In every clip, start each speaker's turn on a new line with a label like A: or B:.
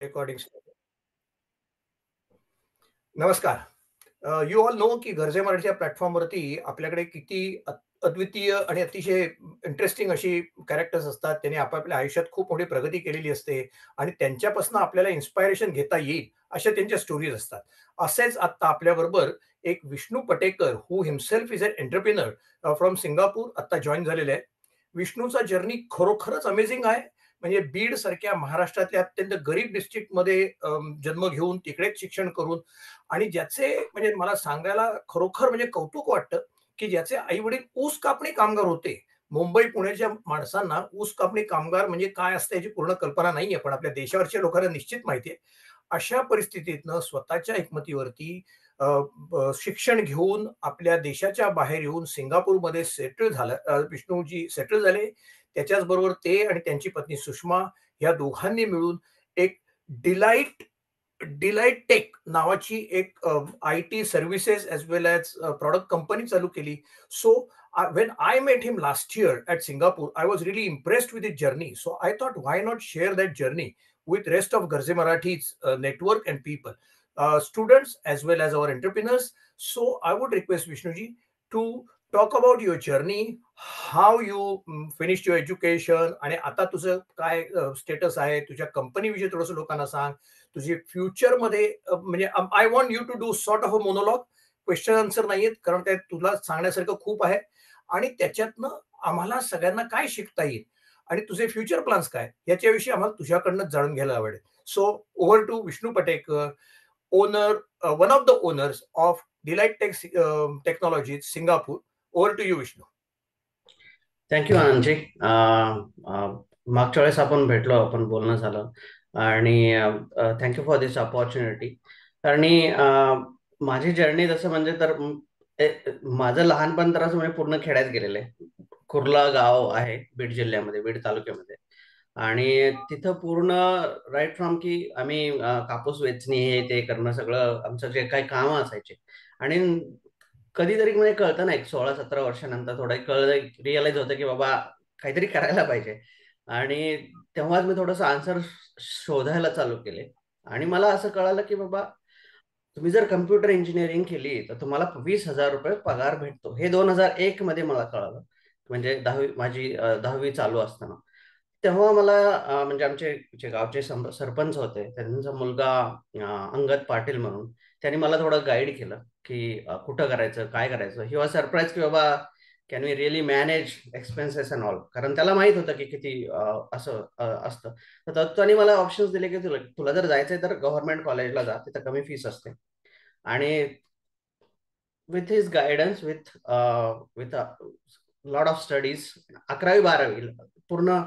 A: Recording नमस्कार. You all know की गरजे मराठीच्या प्लॅटफॉर्मवरती आपल्याकडे किती अद्वितीय आणि अतिशय इंटरेस्टिंग अशी कॅरेक्टर्स असतात. त्यांनी आपापल्या आयुष्यात खूप मोठी प्रगती केलेली असते आणि त्यांच्यापासून आपल्याला इन्स्पायरेशन घेता येईल अशा त्यांच्या स्टोरीज असतात. असेच आता आपल्याबरोबर एक Vishnu Patekar who himself is an entrepreneur from Singapore आता जॉईन झालेले आहे. विष्णूचा जर्नी खरोखरच अमेझिंग आहे. म्हणजे बीड सारख्या महाराष्ट्रातल्या अत्यंत गरीब डिस्ट्रिक्टमध्ये जन्म घेऊन तिकडेच शिक्षण करून आणि ज्याचे म्हणजे मला सांगायला खरोखर म्हणजे कौतुक वाटतं की ज्याचे आई वडील ऊस कापणी कामगार होते. मुंबई पुण्याच्या माणसांना ऊस कापणी कामगार म्हणजे काय असतं याची पूर्ण कल्पना नाहीये पण आपल्या देशावरच्या लोकांना निश्चित माहिती आहे. अशा परिस्थितीतनं स्वतःच्या एकमतीवरती शिक्षण घेऊन आपल्या देशाच्या बाहेर येऊन सिंगापूरमध्ये सेटल झालं विष्णूजी सेटल झाले. त्याच्याच बरोबर ते आणि त्यांची पत्नी सुषमा या दोघांनी मिळून एक डिलाइट डिलाइट टेक नावाची एक I T services as well as product company चालू केली so when I met him last year at Singapore I was relief impressed with it journey so I thought why not share that journey with rest of Garje Marathis network and people students as well as our entrepreneurs so I would request Vishnuji to talk about your journey how you finish your education आणि आता तुझं काय status आहे? तुझ्या कंपनीविषयी थोडंसं लोकांना सांग. तुझी फ्युचरमध्ये म्हणजे I want you to do sort of a monologue question answer नाहीयेत कारण काय तुला सांगण्यासारखं खूप आहे. आणि त्याच्यातनं आम्हाला सगळ्यांना काय शिकता येईल? आणि तुझे फ्युचर प्लॅन्स काय? याच्याविषयी आम्हाला तुझ्याकडनं जाणून घ्यायला आवडेल. So over to Vishnu Patekar owner one of the owners of delight techs technology Singapore over to you Vishnu
B: thank you Anandji मागच्या वेळेस आपण भेटलो आपण बोलणं झालं. आणि thank you for this opportunity आणि uh, माझी जर्नी तसं म्हणजे तर माझं लहानपण तर असं म्हणजे पूर्ण खेड्यात गेलेलं आहे. कुर्ला गाव आहे बीड जिल्ह्यामध्ये बीड तालुक्यामध्ये. आणि तिथं पूर्ण राईट फ्रॉम की आम्ही uh, कापूस वेचणी हे ते करणं सगळं आमचं जे काही काम असायचे. आणि कधीतरी म्हणजे कळतं ना एक सोळा सतरा वर्षानंतर थोडं कळलं रिअलाइज होतं की बाबा काहीतरी करायला पाहिजे. आणि तेव्हाच मी थोडंसं आन्सर शोधायला चालू केले. आणि मला असं कळालं की बाबा तुम्ही जर कम्प्युटर इंजिनिअरिंग केली तर तुम्हाला वीस हजार रुपये पगार भेटतो. हे दोन हजार एक मध्ये मला कळालं. म्हणजे दहावी माझी दहावी चालू असताना. तेव्हा मला म्हणजे आमचे जे गावचे सरपंच होते त्यांचा मुलगा अंगद पाटील म्हणून त्यांनी मला थोडं गाईड केलं की कुठं करायचं काय करायचं. ही वॉज सरप्राईज की बाबा can we really manage expenses and all कारण त्याला माहीत होतं की किती असं असतं. तर त्याने मला ऑप्शन्स दिले की तुला तुला जर जायचंय तर गव्हर्नमेंट कॉलेजला जा तिथं कमी फीस असते. आणि with his guidance with with lot of studies अकरावी बारावी पूर्ण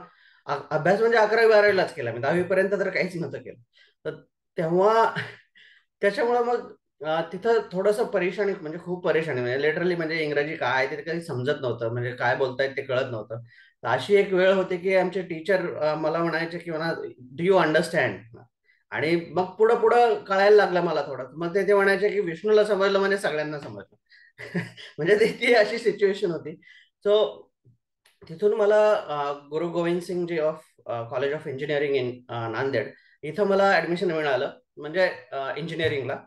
B: अभ्यास म्हणजे अकरावी बारावीलाच केला. मी दहावी पर्यंत तर काहीच नव्हतं केलं. तर तेव्हा त्याच्यामुळं मग तिथं थोडंसं परेशानी म्हणजे खूप परेशानी. म्हणजे लिटरली म्हणजे इंग्रजी काय ते काही समजत नव्हतं. म्हणजे काय बोलतायत ते कळत नव्हतं. अशी एक वेळ होती की आमचे टीचर मला म्हणायचे की म्हणा डू यू अंडरस्टँड आणि मग पुढं पुढं कळायला लागलं मला थोडं. मग ते ते म्हणायचे की विष्णूला समजलं म्हणजे सगळ्यांना समजलं. म्हणजे ती अशी सिच्युएशन होती. सो तिथून मला Guru Gobind Singh ji of college of engineering in Nanded इथं मला ऍडमिशन मिळालं म्हणजे इंजिनिअरिंगला.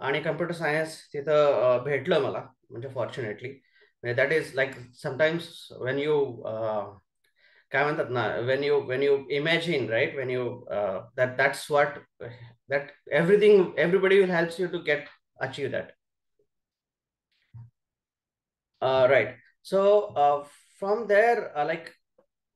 B: आणि कम्प्युटर सायन्स तिथं भेटलं मला म्हणजे fortunately. That is like sometimes when you काय म्हणतात ना when you when you imagine right when you that that's what that everything everybody will helps you to get achieve that right so from there like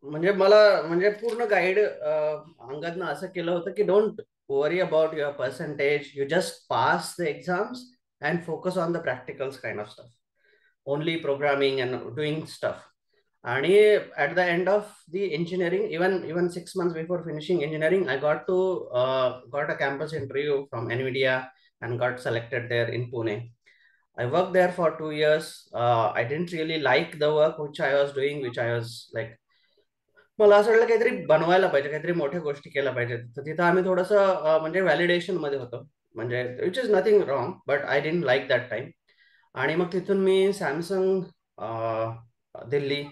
B: म्हणजे मला म्हणजे पूर्ण guide अंगातनं असं केलं होतं की don't worry about your percentage. You just pass the exams and focus on the practicals kind of stuff. Only programming and doing stuff. And at the end of the engineering, even even six months before finishing engineering, I got to uh, got a campus interview from NVIDIA and got selected there in Pune. I worked there for two years. Uh, I didn't really like the work which I was doing, which I was like मला असं वाटलं काहीतरी बनवायला पाहिजे काहीतरी मोठ्या गोष्टी केल्या पाहिजेत. तर तिथं आम्ही थोडंसं म्हणजे व्हॅलिडेशनमध्ये होतो. म्हणजे which is nothing wrong but I didn't like that time आणि मग तिथून मी सॅमसंग दिल्ली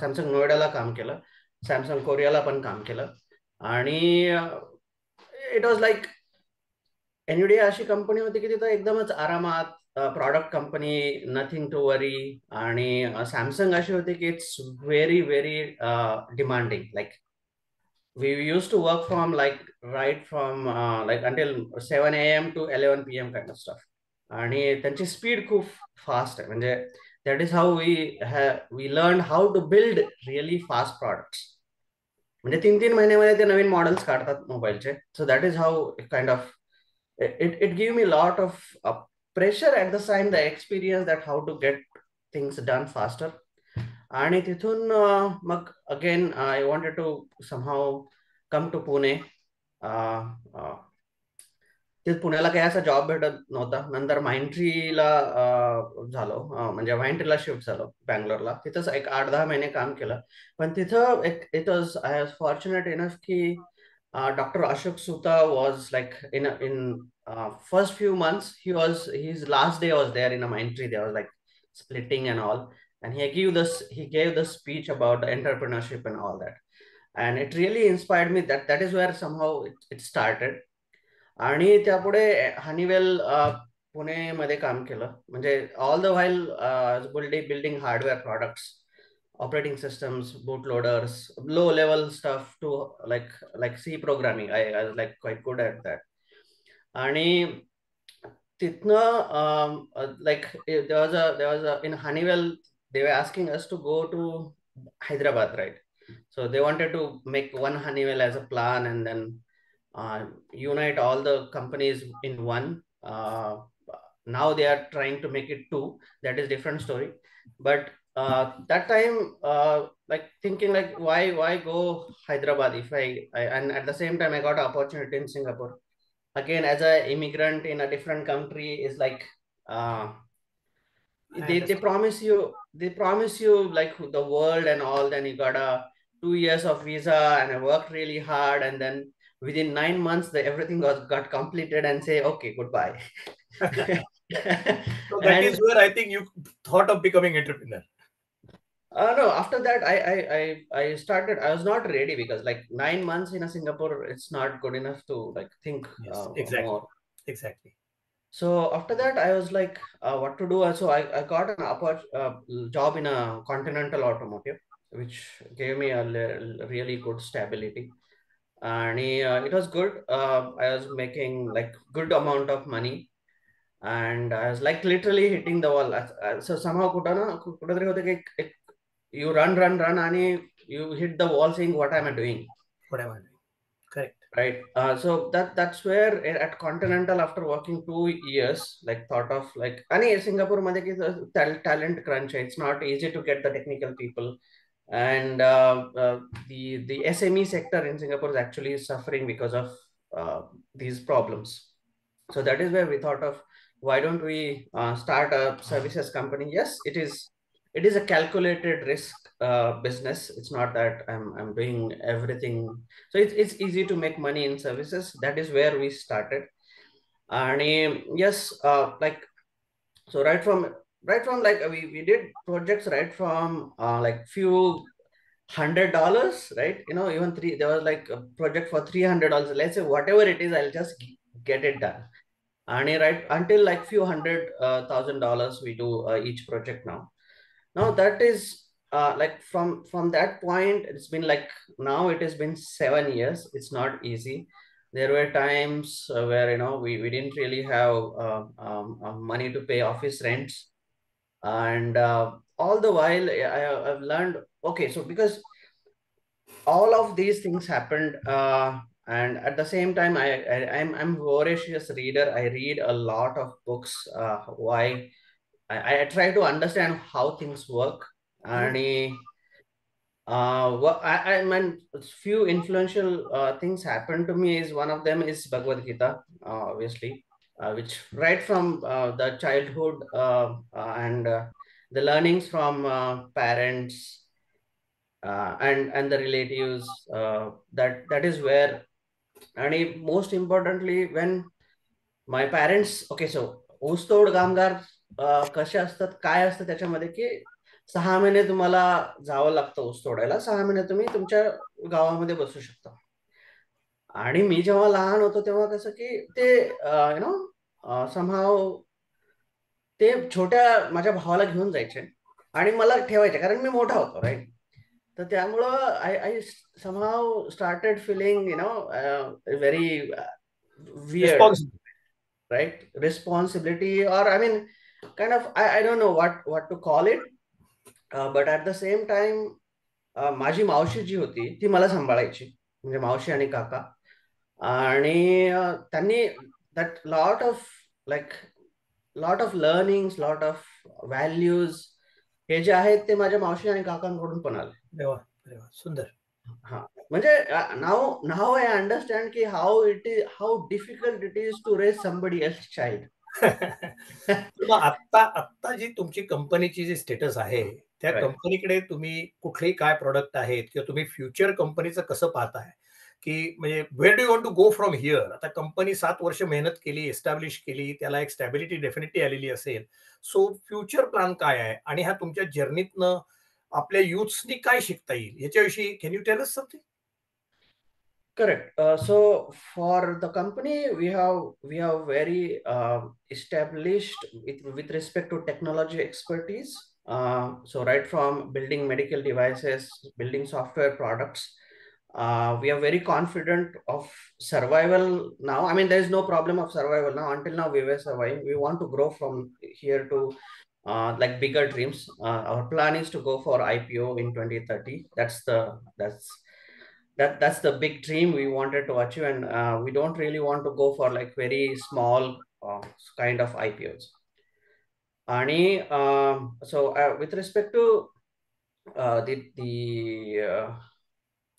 B: सॅमसंग नोएडाला काम केलं. सॅमसंग कोरियाला पण काम केलं. आणि इट वॉज लाईक एनविडिया अशी कंपनी होती की तिथं एकदमच आरामात product company nothing to worry आणि सॅमसंग अशी होती की it's very very demanding like we use to work from like right from like until seven A M to eleven P M kind of stuff आणि त्यांची speed खूप fast आहे. म्हणजे that is how we we learn how to build really fast products म्हणजे तीन तीन महिन्यामध्ये ते नवीन मॉडेल्स काढतात मोबाईलचे so that is how kind of it, it gave me a me lot of pressure at the time the experience that how to get things done faster आणि तिथून uh, mug again I wanted to somehow come to Pune ते पुण्याला काही असा job भेटत नव्हता. नंतर माइंट्रीला uh, झालो. Uh, म्हणजे माइंट्रीला शिफ्ट झालो बँगलोरला तिथंच एक आठ दहा महिने काम केलं. पण तिथं एक it was I was fortunate enough की Uh, Dr. Ashok Soota was like in a, in uh, first few months he was his last day was there in Mindtree there was like splitting and all. And he gave this he gave the speech about entrepreneurship and all that. And it really inspired me. That that is where somehow it, it started. आणि त्यापुढे Honeywell पुणेमध्ये काम केलं. म्हणजे all the while building building hardware products operating systems boot loaders low level stuff to like like C programming I I like quiet good at that आणि तिथनं like there was a there was a in Honeywell they were asking us to go to Hyderabad right so they wanted to make one Honeywell as a plan and then uh, unite all the companies in one uh, now they are trying to make it two that is different story but uh, that time like thinking like why why go Hyderabad if I, I and at the same time I got an opportunity in Singapore. Again as an immigrant in a different country is like uh, they, they promise you they promise you like the world and all then you got a two years of visa and i worked really hard and then within nine months the everything got, got completed and say okay goodbye.
A: So that and, is where i think you thought of becoming entrepreneur
B: uh, no, after that, I, I I I started. I was not ready because like nine months in a Singapore, it's not good enough to like think
A: yes,
B: uh,
A: exactly.
B: more.
A: Exactly.
B: So after that, I was like, uh, what to do? So I, I got an uh, job in a Continental Automotive, which gave me a really good stability, and it was good. I was making like good amount of money. And I was like literally hitting the wall. So somehow कुठं होतं की you run, run, run, and you hit the wall saying, What am I doing?
A: What am I doing? Correct.
B: Right. Uh, so that that's where eh, at Continental, after working two years, like thought of like, any Singapore is a uh, talent crunch. Eh, it's not easy to get the technical people. And uh, uh, the, the SME sector in Singapore is actually suffering because of uh, these problems. So that is where we thought of why don't we uh, start a services company? Yes, it is it is a calculated risk uh, business. It's not that i'm i'm doing everything. So it's, it's easy to make money in services. That is where we started. And yes uh, like so right from right from like we, we did projects right from uh, like few hundred dollars right? You know even three there was like a project for three hundred dollars. Let's say whatever it is i'll just get it done. And right until like few hundred uh, thousand dollars we do uh, each project now now that is uh, like from from that point it's been like now it has been seven years. It's not easy. There were times uh, where you know we, we didn't really have uh, um, money to pay office rents. And all the while I, i've learned okay so because all of these things happened and at the same time I, I i'm i'm voracious reader. I read a lot of books why I, I try to understand how things work. Hmm. And uh, I, I mean, few influential uh, things happened to me is one of them is Bhagavad Gita, uh, obviously, uh, which right from uh, the childhood uh, uh, and the learnings from parents and and the relatives that that is where, and most importantly when my parents okay so Ustod Gamgar कसे असतात काय असतं त्याच्यामध्ये की सहा महिने तुम्हाला जावं लागतं ऊस तोडायला. सहा महिने तुम्ही तुमच्या गावामध्ये बसू शकता. आणि मी जेव्हा लहान होतो तेव्हा कसं की ते यु नो समहाव ते छोट्या माझ्या भावाला घेऊन जायचे आणि मला ठेवायचे कारण मी मोठा होतो राईट तर त्यामुळं I I somehow started feeling you know very weird right? Responsibility or i mean kind of i, I don't know what what to call it uh, but at the same time uh, माझी मावशी जी होती ती मला सांभाळायची म्हणजे मावशी आणि काका. आणि त्यांनी that lot of like lot of learning lot of values हे जे आहेत ते माझ्या मावशी आणि काकांकडून पण आले.
A: सुंदर.
B: हा म्हणजे नाव नाव आय अंडरस्टँड की how it is how difficult it is to raise somebody else child
A: आता आता जी तुमची कंपनीची जी स्टेटस आहे त्या कंपनीकडे तुम्ही कुठलेही काय प्रोडक्ट आहेत किंवा तुम्ही फ्युचर कंपनीचं कसं पाहताय? की म्हणजे where do want to go from here आता कंपनी सात वर्ष मेहनत केली एस्टॅब्लिश केली त्याला एक स्टॅबिलिटी डेफिनेटली आलेली असेल. सो फ्युचर प्लॅन काय आहे? आणि ह्या तुमच्या जर्नीतनं आपल्या युथ्सनी काय शिकता येईल? याच्याविषयी can you tell us something
B: Correct. Uh, so for the company, we have we have very uh, established with, with respect to technology expertise. Uh, so right from building medical devices, building software products, uh, we are very confident of survival now. I mean, there is no problem of survival now. Until now, we were surviving. We want to grow from here to uh, like bigger dreams. Uh, our plan is to go for IPO in 2030. That's the that's that that's the big dream we wanted to achieve, and uh, we don't really want to go for like very small uh, kind of IPOs. Ani, um, so uh, with respect to the the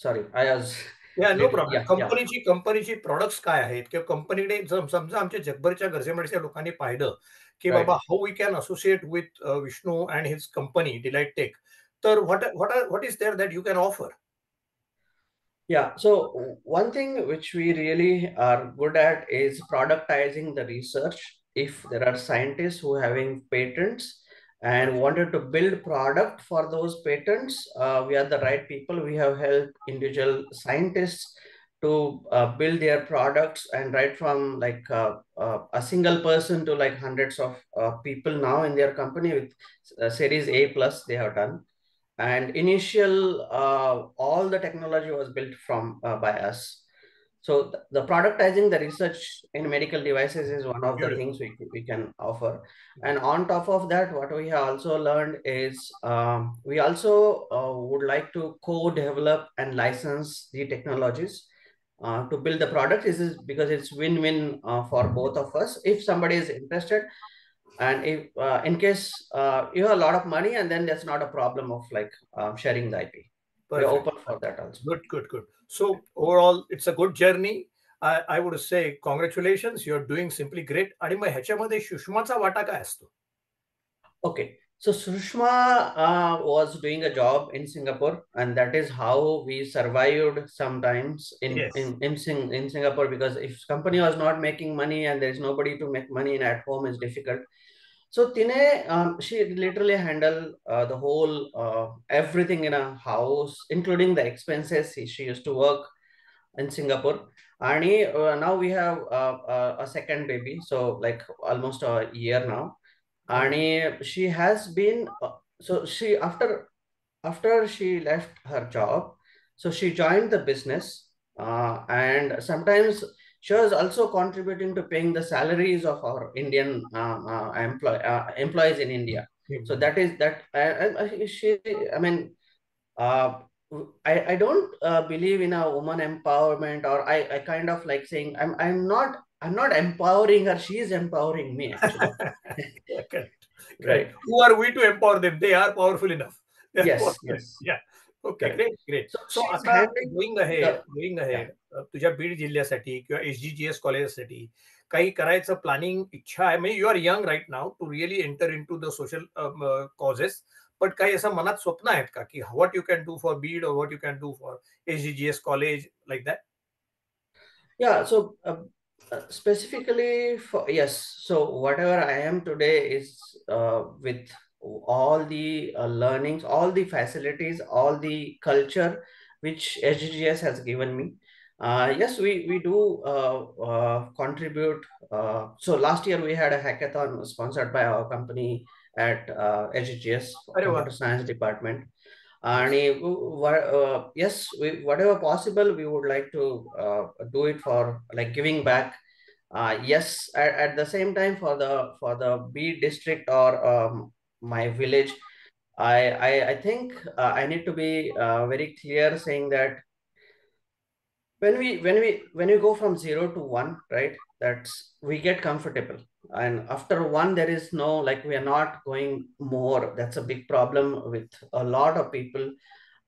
B: sorry I आज
A: no problem कंपनीची कंपनीची products काय आहेत किंवा कंपनीकडे समजा आमच्या जगभरच्या गरजेमध्ये लोकांनी पाहिलं की बाबा how we can associate with Vishnu and his company Delight Tech तर what what what is there that you can offer
B: yeah, so one thing which we really are good at is productizing the research. If there are scientists who having patents, and wanted to build product for those patents uh, we are the right people we have helped individual scientists to uh, build their products and right from like uh, uh a single person to like hundreds of uh, people now in their company with uh, series a plus they have done and initial all the technology was built from by us so the, productizing the research in medical devices is one of the things we, we can offer. And on top of that, what we have also learned is um, we also uh, would like to co-develop and license the technologies uh, to build the product. This is because it's win-win uh, for both of us. If somebody is interested, and if uh, in case uh, you have a lot of money, and then that's not a problem of like um, sharing the IP. Perfect. We're open for that also.
A: Good, good, good. So overall, it's a good journey. I, I would say congratulations. You're doing simply great. आणि मग ह्याच्यामध्ये सुषमाचा वाटा काय असतो
B: Okay. So Sushma uh, was doing a job in Singapore, and that is how we survived sometimes in yes. in in, Sing, in Singapore. Because if company was not making money and there is nobody to make money and at home is difficult, so Tine, um, she literally handled uh, the whole uh, everything in a house, including the expenses. She, used to work in Singapore. And uh, now we have uh, uh, a second baby, so like almost a year now. And she has been uh, so she after after she left her job, so she joined the business, and sometimes she was also contributing to paying the salaries of our Indian uh, uh, employ, uh, employees in India. Mm-hmm. So that is that. I, she, I mean, uh, I, I don't uh, believe in a woman empowerment, or I, I kind of like saying I'm I'm not I'm not empowering her. She is empowering me. Actually.
A: okay. Right. Who are we to empower them? They are powerful enough.
B: yes. Yes.
A: Yeah. Okay great great so आता going आहे going आहे तुझ्या बीड जिल्ह्यासाठी किंवा S G G S कॉलेजसाठी काही करायचं planning इच्छा आहे म्हणजे you are young right now to really enter in to the social causes but काही असं मनात स्वप्न आहेत का की what you can do for Beed or what you can do for S G G S college like that
B: या so specifically for yes so whatever i am today is uh, with all the uh, learnings, all the facilities, all the culture which SGGS has given me. Uh, yes, we, we do uh, uh contribute. Uh, so last year we had a hackathon sponsored by our company at uh,
A: SGGS,
B: Computer Science Department. And uh, yes, we, whatever possible, we would like to do it for like giving back uh, yes at, at the same time for the for the Beed district or um, my village, I I, I think uh, I need to be uh, very clear saying that when we when we when we go from zero to one right that's we get comfortable and after one there is no like we are not going more that's a big problem with a lot of people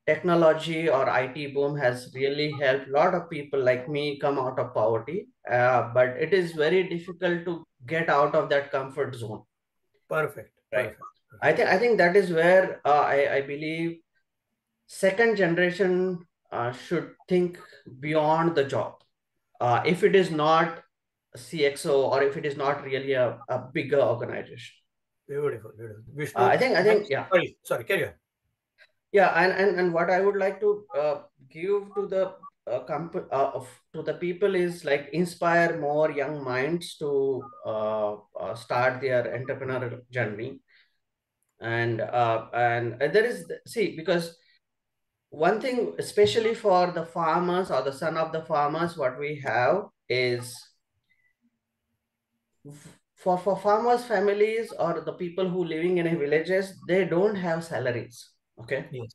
B: technology or it boom has really helped a lot of people like me come out of poverty uh, but it is very difficult to get out of that comfort zone
A: Perfect.
B: Right.
A: Perfect.
B: I think i think that is where uh, i i believe second generation uh, should think beyond the job. Uh, if it is not CXO or if it is not really a, a bigger organization.
A: Beautiful, beautiful. Vishnu,
B: Uh, I think, I think, yeah,
A: sorry, sorry, carry on.
B: yeah, and and and what I would like to uh, give to the uh, comp- uh, of, to the people is like inspire more young minds to uh, uh, start their entrepreneurial journey, and uh, and there is see because one thing, especially for the farmers or the son of the farmers, what we have is for for farmers families or the people who living in villages they don't have salaries okay?
A: Yes.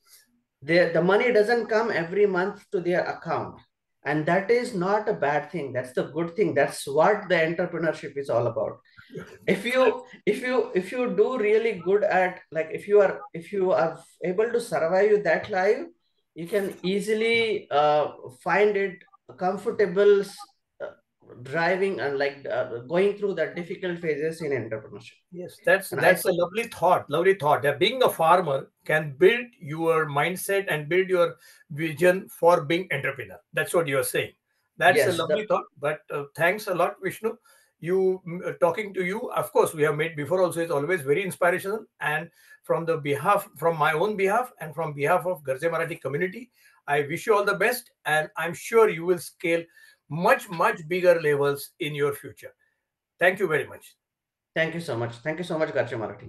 B: they, the money doesn't come every month to their account. And that is not a bad thing. That's the good thing. That's what the entrepreneurship is all about if you if you if you do really good at like if you are if you are able to survive that life you can easily uh, find it comfortable uh, driving and like uh, going through the difficult phases in entrepreneurship
A: Yes, that's
B: And
A: that's a lovely thought, lovely thought. That being a farmer can build your mindset and build your vision for being entrepreneur. That's what you're saying. That's
B: Yes,
A: a
B: the-
A: lovely thought. But uh, thanks a lot, Vishnu. You uh, talking to you, of course, we have made before also is always very inspirational. And from the behalf, from my own behalf, and from behalf of Garje Marathi community, I wish you all the best. And I'm sure you will scale much much bigger levels in your future. Thank you very much.
B: thank you so much thank you so much Garje Marathi